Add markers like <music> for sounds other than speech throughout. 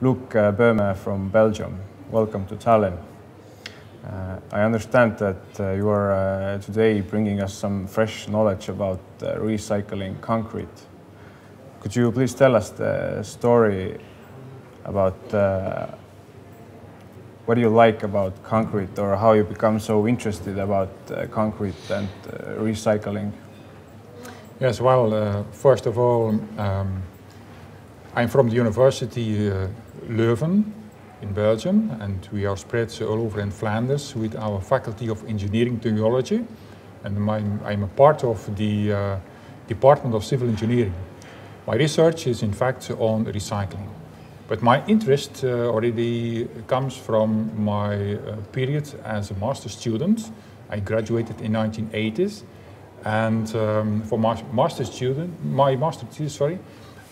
Luc uh, Boehme from Belgium. Welcome to Tallinn. Uh, I understand that uh, you are uh, today bringing us some fresh knowledge about uh, recycling concrete. Could you please tell us the story about uh, what do you like about concrete or how you become so interested about uh, concrete and recycling? Yes, well, first of all, um, I'm from the University Leuven in Belgium, and we are spread all over in Flanders with our Faculty of Engineering Technology. And I'm a part of the uh, Department of Civil Engineering. My research is in fact on recycling. But my interest uh, already comes from my uh, period as a master student. I graduated in 1980s. And um, for my master student, my master sorry,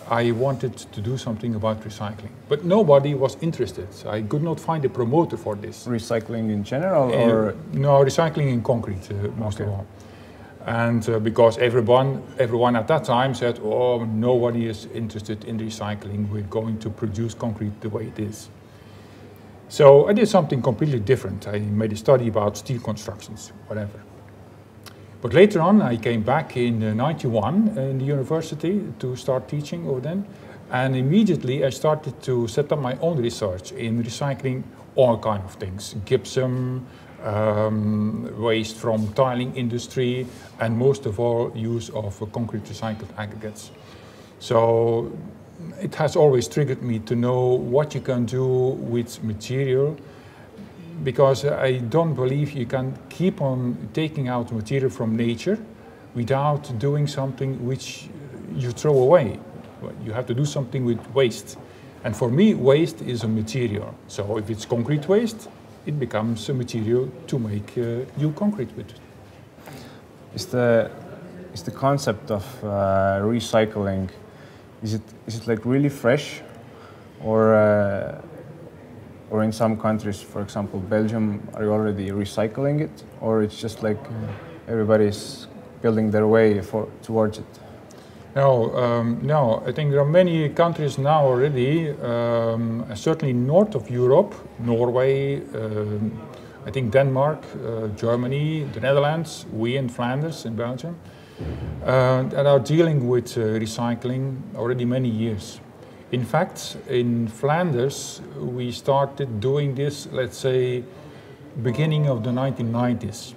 I wanted to do something about recycling, but nobody was interested. I could not find a promoter for this. Recycling in general, uh, or no, recycling in concrete, uh, most okay. of all. And uh, because everyone, everyone at that time said, "Oh, nobody is interested in recycling. We're going to produce concrete the way it is." So I did something completely different. I made a study about steel constructions, whatever. But later on, I came back in uh, 91 in the university to start teaching over then. And immediately I started to set up my own research in recycling all kind of things. Gypsum, um, waste from tiling industry, and most of all, use of concrete recycled aggregates. So it has always triggered me to know what you can do with material because I don't believe you can keep on taking out material from nature without doing something which you throw away. You have to do something with waste. And for me, waste is a material. So if it's concrete waste, it becomes a material to make uh, new concrete with. Is the, is the concept of uh, recycling, is it, is it like really fresh? Or uh, or in some countries, for example, Belgium, are you already recycling it, or it's just like everybody's building their way for, towards it? No, um, no. I think there are many countries now already, um, certainly north of Europe, Norway, um, I think Denmark, uh, Germany, the Netherlands, we in Flanders, in Belgium, uh, that are dealing with uh, recycling already many years. In fact, in Flanders, we started doing this, let's say, beginning of the 1990s,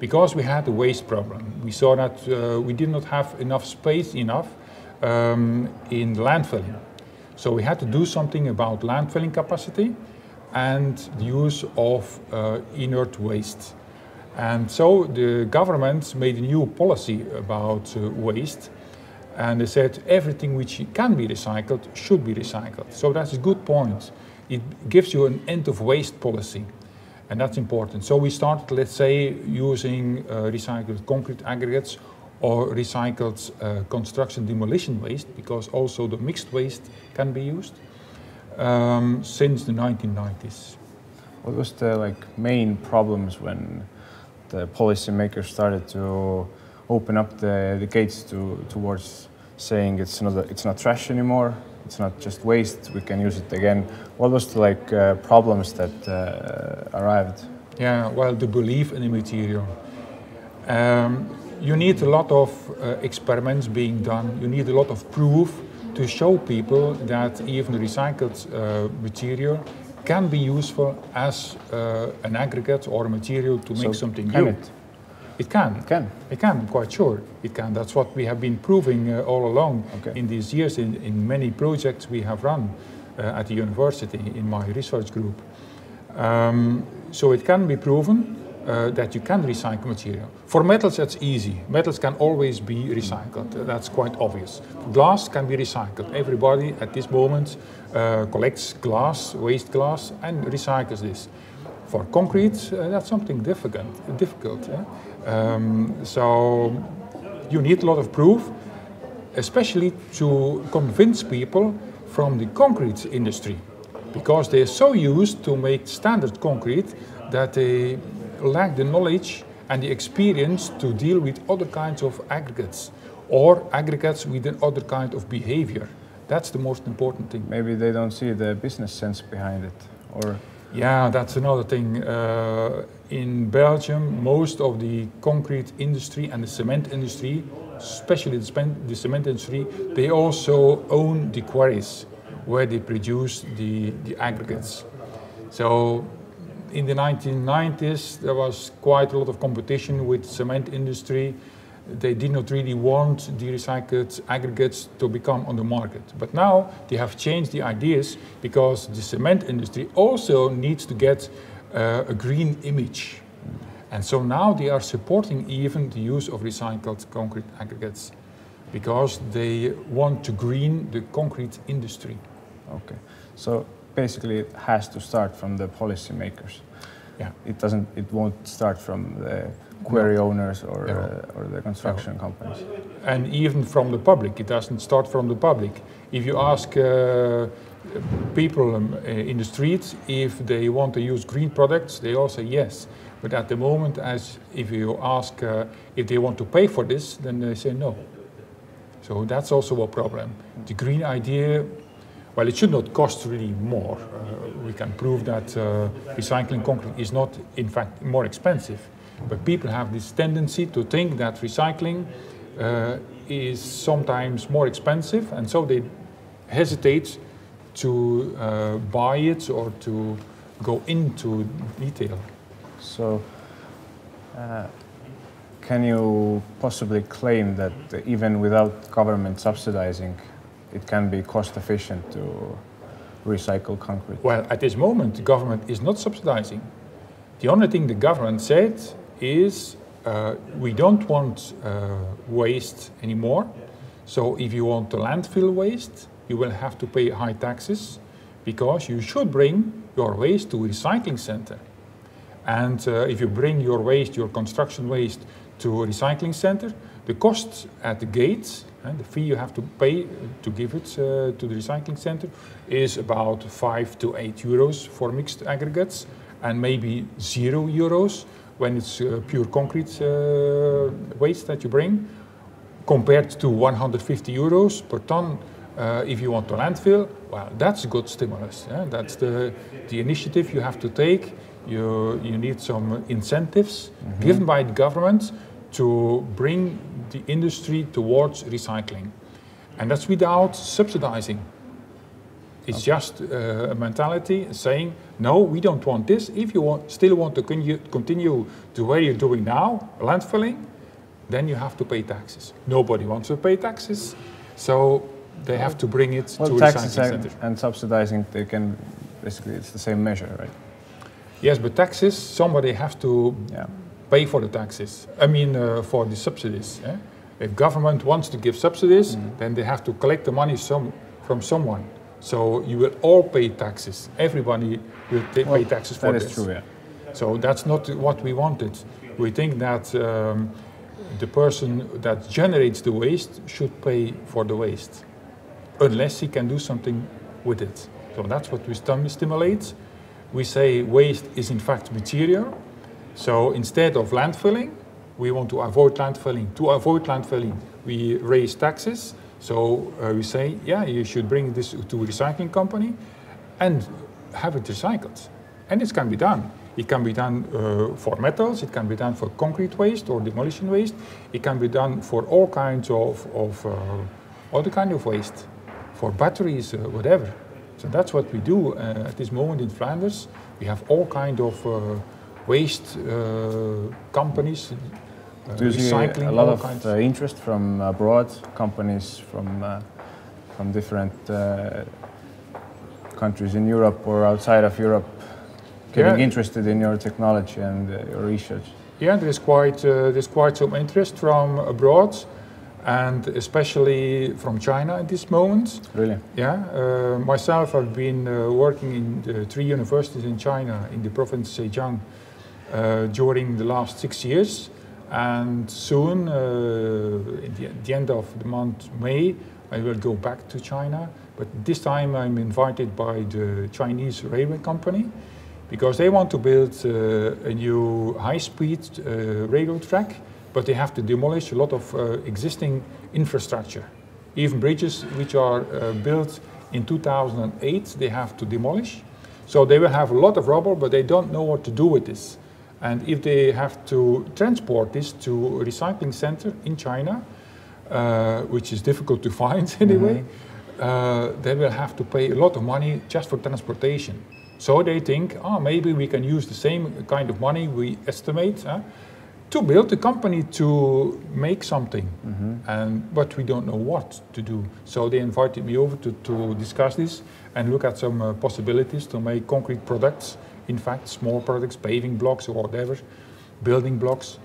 because we had a waste problem. We saw that uh, we did not have enough space enough um, in landfilling. So we had to do something about landfilling capacity and the use of uh, inert waste. And so the government made a new policy about uh, waste and they said everything which can be recycled should be recycled. So that's a good point. It gives you an end of waste policy. And that's important. So we started, let's say, using uh, recycled concrete aggregates or recycled uh, construction demolition waste, because also the mixed waste can be used, um, since the 1990s. What was the like main problems when the policymakers started to open up the, the gates to, towards saying it's not, it's not trash anymore, it's not just waste, we can use it again. What was the like uh, problems that uh, arrived? Yeah, well, the belief in the material. Um, you need a lot of uh, experiments being done. You need a lot of proof to show people that even recycled uh, material can be useful as uh, an aggregate or a material to make so something new. It? It can. It can. It can, I'm quite sure. It can. That's what we have been proving uh, all along okay. in these years in, in many projects we have run uh, at the university in my research group. Um, so it can be proven uh, that you can recycle material. For metals, that's easy. Metals can always be recycled. That's quite obvious. Glass can be recycled. Everybody at this moment uh, collects glass, waste glass, and recycles this. For concrete, uh, that's something difficult. difficult? Um, so you need a lot of proof, especially to convince people from the concrete industry, because they're so used to make standard concrete that they lack the knowledge and the experience to deal with other kinds of aggregates or aggregates with another kind of behavior. That's the most important thing. Maybe they don't see the business sense behind it, or Yeah, that's another thing. Uh, in Belgium, most of the concrete industry and the cement industry, especially the, cement industry, they also own the quarries where they produce the, the aggregates. So in the 1990s, there was quite a lot of competition with cement industry. They did not really want the recycled aggregates to become on the market. But now they have changed the ideas because the cement industry also needs to get uh, a green image. And so now they are supporting even the use of recycled concrete aggregates because they want to green the concrete industry. okay. So basically, it has to start from the policymakers. Yeah. It doesn't. It won't start from the quarry owners or No. uh, or the construction companies. and even from the public. It doesn't start from the public. If you ask uh, people um, uh, in the streets if they want to use green products, they all say yes. But at the moment, as if you ask uh, if they want to pay for this, then they say no. So that's also a problem. The green idea, well, it should not cost really more. Uh, we can prove that uh, recycling concrete is not, in fact, more expensive. But people have this tendency to think that recycling uh, is sometimes more expensive, and so they hesitate to uh, buy it or to go into detail. So, uh, can you possibly claim that even without government subsidizing, it can be cost efficient to recycle concrete? Well, at this moment, the government is not subsidizing. The only thing the government said is uh, we don't want uh, waste anymore. So if you want to landfill waste, you will have to pay high taxes because you should bring your waste to a recycling center. And uh, if you bring your waste, your construction waste, to a recycling center, the cost at the gate, and the fee you have to pay to give it uh, to the recycling center, is about five to eight euros for mixed aggregates, and maybe zero euros when it's uh, pure concrete uh, waste that you bring, compared to 150 euros per ton uh, if you want to landfill, well, that's a good stimulus. Yeah? That's the, the initiative you have to take. You, you need some incentives given by the government to bring the industry towards recycling. And that's without subsidizing. It's just uh, a mentality saying, no, we don't want this. If you want, still want to continue, continue the way you're doing now, landfilling, then you have to pay taxes. Nobody wants to pay taxes, so they have to bring it Well, to a taxes and, and subsidizing, they can basically it's the same measure, right? Yes, but taxes, somebody has to Yeah. pay for the taxes. I mean, uh, for the subsidies. eh? If government wants to give subsidies, Mm. then they have to collect the money some, from someone. So you will all pay taxes. Everybody will ta- pay taxes for That this. is true, yeah. So that's not what we wanted. We think that um, the person that generates the waste should pay for the waste, unless he can do something with it. So that's what we stimulate. We say waste is in fact material. So instead of landfilling, we want to avoid landfilling. To avoid landfilling, we raise taxes. So uh, we say, yeah, you should bring this to a recycling company and have it recycled. And this can be done. It can be done uh, for metals, it can be done for concrete waste or demolition waste, it can be done for all kinds of, of uh, other kind of waste, for batteries, uh, whatever. So that's what we do uh, at this moment in Flanders. We have all kind of uh, waste uh, companies, uh, Do you see recycling, a lot of kinds. uh, interest from abroad, companies from uh, from different uh, countries in Europe or outside of Europe, getting Yeah. interested in your technology and uh, your research? Yeah, there's quite uh, there's quite some interest from abroad, and especially from China at this moment. Really? Yeah, uh, myself, I've been uh, working in the three universities in China in the province of Zhejiang uh, during the last six years, and soon, uh, at the, the end of the month May, I will go back to China. But this time, I'm invited by the Chinese railway company because they want to build uh, a new high-speed uh, railroad track, but they have to demolish a lot of uh, existing infrastructure. Even bridges which are uh, built in 2008, they have to demolish. So they will have a lot of rubble, but they don't know what to do with this. And if they have to transport this to a recycling center in China, uh, which is difficult to <laughs> find anyway, mm -hmm. uh, they will have to pay a lot of money just for transportation. So they think, oh, maybe we can use the same kind of money we estimate to build a company to make something, mm-hmm. and but we don't know what to do. So they invited me over to, to discuss this and look at some uh, possibilities to make concrete products. In fact, small products, paving blocks or whatever, building blocks,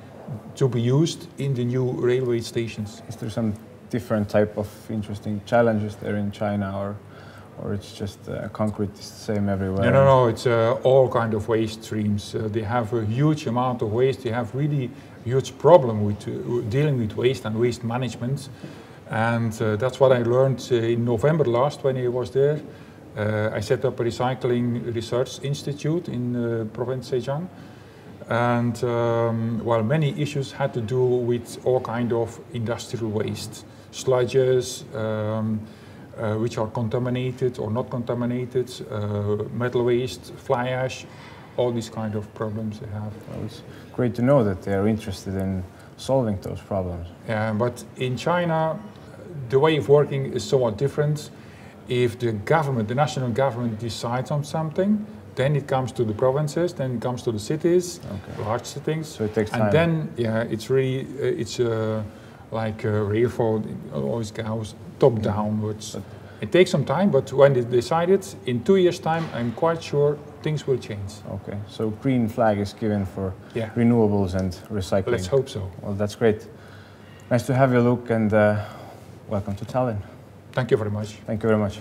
to be used in the new railway stations. Is there some different type of interesting challenges there in China, or? Or it's just uh, concrete is the same everywhere? No, no, no. It's uh, all kind of waste streams. Uh, they have a huge amount of waste. They have really huge problem with uh, dealing with waste and waste management. And uh, that's what I learned uh, in November last when I was there. I set up a recycling research institute in province Zhejiang. And um, well, many issues had to do with all kind of industrial waste, sludges, um, uh, which are contaminated or not contaminated, uh, metal waste, fly ash, all these kind of problems they have. Well, it's great to know that they're interested in solving those problems. Yeah, but in China, the way of working is somewhat different. If the government, the national government decides on something, then it comes to the provinces, then it comes to the cities, okay. large cities. So it takes time. And then, yeah, it's really, uh, it's uh, like a railroad, always goes top downwards. It takes some time, but when they decide it, in two years' time, I'm quite sure things will change. Okay, so green flag is given for yeah. renewables and recycling. Let's hope so. Well, that's great. Nice to have you, Luc, and uh, welcome to Tallinn. Thank you very much. Thank you very much.